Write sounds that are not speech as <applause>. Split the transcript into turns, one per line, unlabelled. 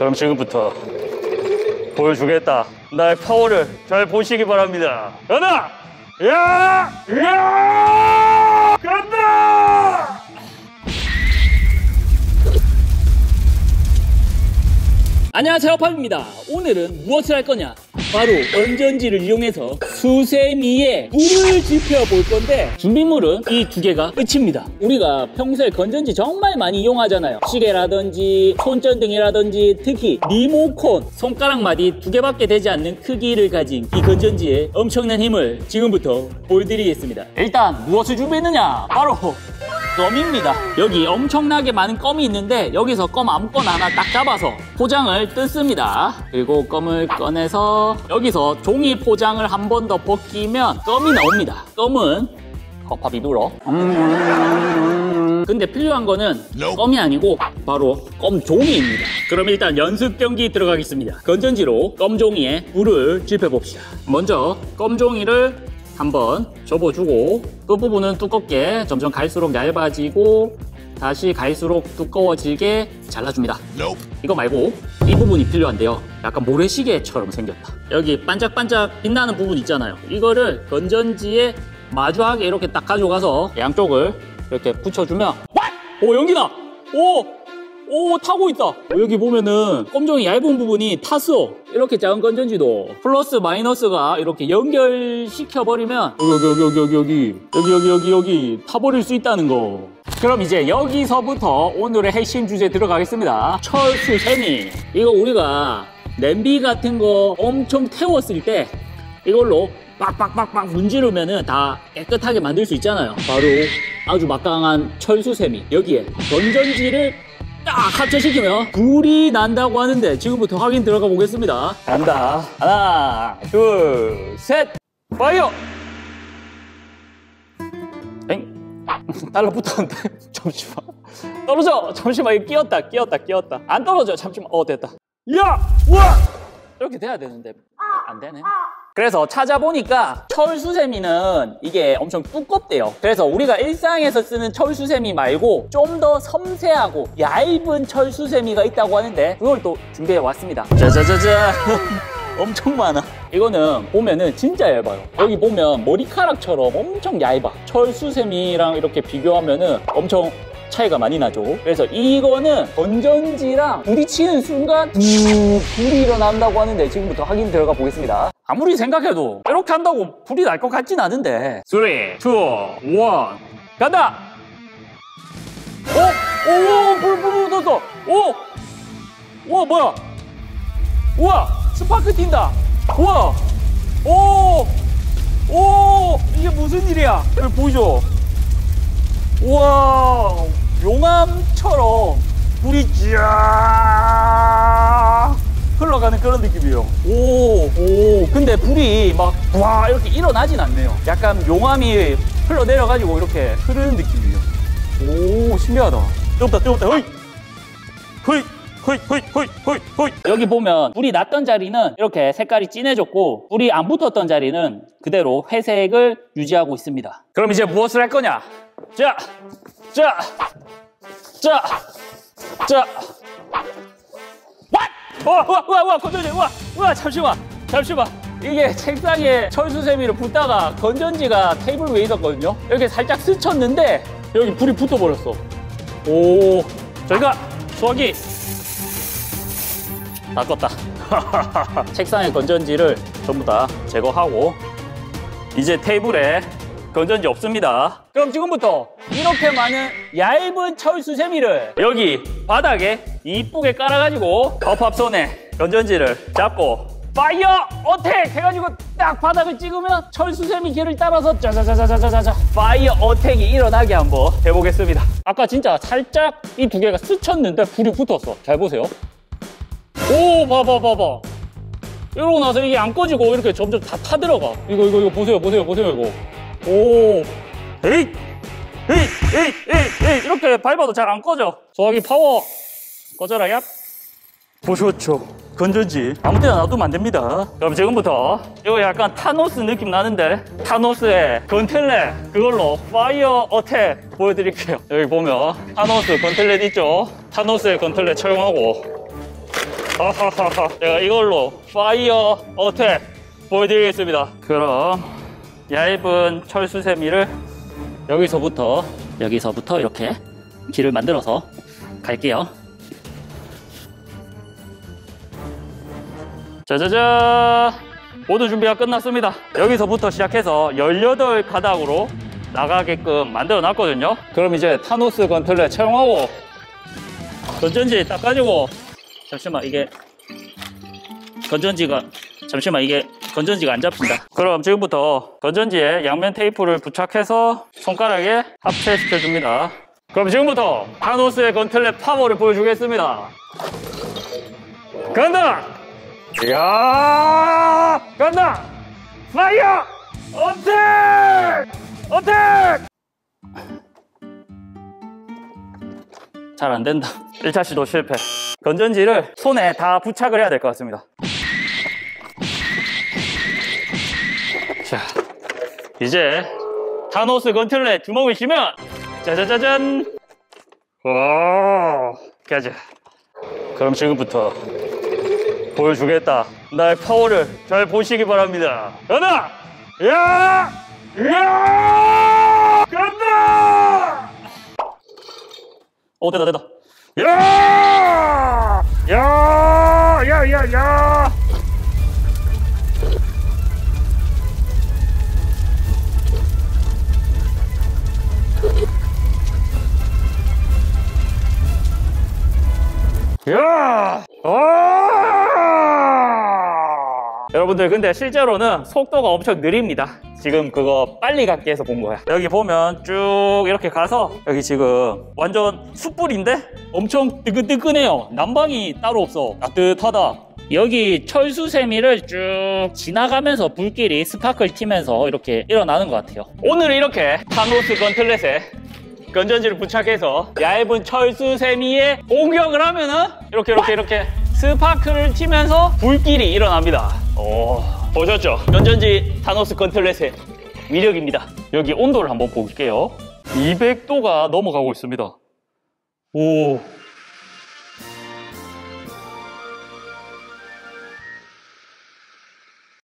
그럼 지금부터 보여주겠다. 나의 파워를 잘 보시기 바랍니다. 간다! 야! 야! 간다!
안녕하세요 팝입니다. 오늘은 무엇을 할 거냐? 바로 건전지를 이용해서 수세미에 불을 지펴 볼 건데 준비물은 이 두 개가 끝입니다. 우리가 평소에 건전지 정말 많이 이용하잖아요. 시계라든지 손전등이라든지 특히 리모콘 손가락 마디 두 개밖에 되지 않는 크기를 가진 이 건전지의 엄청난 힘을 지금부터 보여드리겠습니다. 일단 무엇을 준비했느냐? 바로 껌입니다. 여기 엄청나게 많은 껌이 있는데 여기서 껌 아무거나 하나 딱 잡아서 포장을 뜯습니다. 그리고 껌을 꺼내서 여기서 종이 포장을 한 번 더 벗기면 껌이 나옵니다. 껌은 허파비누로 음. 근데 필요한 거는 껌이 아니고 바로 껌종이입니다. 그럼 일단 연습 경기 들어가겠습니다. 건전지로 껌종이에 불을 지펴봅시다. 먼저 껌종이를 한번 접어주고 끝부분은 두껍게 점점 갈수록 얇아지고 다시 갈수록 두꺼워지게 잘라줍니다. 이거 말고 이 부분이 필요한데요. 약간 모래시계처럼 생겼다. 여기 반짝반짝 빛나는 부분 있잖아요. 이거를 건전지에 마주하게 이렇게 딱 가져가서 양쪽을 이렇게 붙여주면 오 연기나! 오! 오 타고 있다. 어, 여기 보면은 껌종이 얇은 부분이 탔어 이렇게 작은 건전지도. 플러스 마이너스가 이렇게 연결시켜 버리면 여기 여기 여기 여기 여기 여기 여기 여기 여기 타버릴 수 있다는 거. 그럼 이제 여기서부터 오늘의 핵심 주제 들어가겠습니다. 철수 세미. 이거 우리가 냄비 같은 거 엄청 태웠을 때 이걸로 빡빡빡빡 문지르면은 다 깨끗하게 만들 수 있잖아요. 바로 아주 막강한 철수세미. 여기에 건전지를 딱 합체시키면 불이 난다고 하는데 지금부터 확인 들어가 보겠습니다. 간다. 하나 둘 셋. 파이어! 엥? <laughs> 달라붙었는데? <laughs> 잠시만. 떨어져! 잠시만 이거 끼었다 끼었다 끼었다. 안 떨어져! 잠시만. 어 됐다. 야! 우와! 이렇게 돼야 되는데. 안 되네 그래서 찾아보니까 철수세미는 이게 엄청 두껍대요. 그래서 우리가 일상에서 쓰는 철수세미 말고 좀 더 섬세하고 얇은 철수세미가 있다고 하는데 그걸 또 준비해 왔습니다. 짜자자자. <laughs> 엄청 많아. 이거는 보면은 진짜 얇아요. 여기 보면 머리카락처럼 엄청 얇아. 철수세미랑 이렇게 비교하면은 엄청 차이가 많이 나죠. 그래서 이거는 건전지랑 부딪히는 순간 불이 일어난다고 하는데 지금부터 확인 들어가 보겠습니다. 아무리 생각해도 이렇게 한다고 불이 날 것 같진 않은데 3, 2, 1 간다! 어? 오! 불, 불, 불 떴어! 오! 우와 뭐야? 우와! 스파크 튄다! 우와! 오! 오! 이게 무슨 일이야? 여기 보이죠? 우와! 용암처럼 불이 쫙 흘러가는 그런 느낌이에요. 오, 오. 근데 불이 막, 와, 이렇게 일어나진 않네요. 약간 용암이 흘러내려가지고 이렇게 흐르는 느낌이에요. 오, 신기하다. 뜨겁다, 뜨겁다, 허이! 허이! 허이, 허이, 허이, 허이, 허이. 여기 보면 불이 났던 자리는 이렇게 색깔이 진해졌고 불이 안 붙었던 자리는 그대로 회색을 유지하고 있습니다. 그럼 이제 무엇을 할 거냐? 자, 자, 자, 자. 와, 와, 와, 와, 건전지, 와, 와, 잠시만, 잠시만. 이게 책상에 철수세미를 붓다가 건전지가 테이블 위에 있었거든요. 이렇게 살짝 스쳤는데 여기 불이 붙어버렸어. 오, 저희가 소화기 다 껐다. <laughs> 책상에 건전지를 전부 다 제거하고 이제 테이블에 건전지 없습니다. 그럼 지금부터 이렇게 많은 얇은 철수세미를 여기 바닥에 이쁘게 깔아가지고 허팝손에 건전지를 잡고 fire attack 해가지고 딱 바닥을 찍으면 철수세미 길을 따라서 짜자자자자자자 fire attack이 일어나게 한번 해보겠습니다. 아까 진짜 살짝 이 두 개가 스쳤는데 불이 붙었어. 잘 보세요. 오 봐봐 봐봐. 이러고 나서 이게 안 꺼지고 이렇게 점점 다 타들어가. 이거 이거 이거 보세요 보세요 보세요 이거. 오. 에이 에이 에이 에이 에이 이렇게 밟아도 잘 안 꺼져. 소화기 파워. 꺼져라 얍. 보셨죠 건전지 아무 때나 놔두면 안 됩니다 그럼 지금부터 이거 약간 타노스 느낌 나는데 타노스의 gauntlet 그걸로 fire attack 보여드릴게요 여기 보면 타노스 gauntlet 있죠 타노스의 gauntlet 착용하고
하하하하. 제가 이걸로 fire attack 보여드리겠습니다. 그럼 얇은 철수세미를 여기서부터 여기서부터 이렇게 길을 만들어서 갈게요. 짜자잔! 모두 준비가 끝났습니다. 여기서부터 시작해서 18가닥으로 나가게끔 만들어 놨거든요. 그럼 이제 타노스 gauntlet 착용하고 건전지 닦아주고 잠시만 이게 건전지가 잠시만 이게 건전지가 안 잡힌다. 그럼 지금부터 건전지에 양면 테이프를 부착해서 손가락에 합체시켜 줍니다. 그럼 지금부터 타노스의 gauntlet 파워를 보여주겠습니다. 간다! 이야! 간다! Fire! Attack! Attack! 잘 안 된다. 1차 시도 실패. 건전지를 손에 다 부착을 해야 될 것 같습니다. 자, 이제 타노스 건틀렛 주먹을 쥐면 짜자자잔! 와, 가자. 그럼 지금부터 보여주겠다. 나의 파워를 잘 보시기 바랍니다. 간다! 야! 야! 간다! 오, 됐다, 됐다. 야! 야! 야, 야, 야! 야! 아! 여러분들 근데 실제로는 속도가 엄청 느립니다. 지금 그거 빨리 갖기 위해서 본 거야. 여기 보면 쭉 이렇게 가서 여기 지금 완전 숯불인데 엄청 뜨끈뜨끈해요. 난방이 따로 없어. 따뜻하다. 여기 철수세미를 쭉 지나가면서 불길이 스파크를 튀면서 이렇게 일어나는 것 같아요. 오늘 이렇게 타노스 gauntlet에 건전지를 부착해서 얇은 철수세미에 공격을 하면은 이렇게 이렇게 이렇게 스파크를 튀면서 불길이 일어납니다. 오, 보셨죠? 건전지 타노스 gauntlet의 위력입니다. 여기 온도를 한번 볼게요. 200도가 넘어가고 있습니다. 오,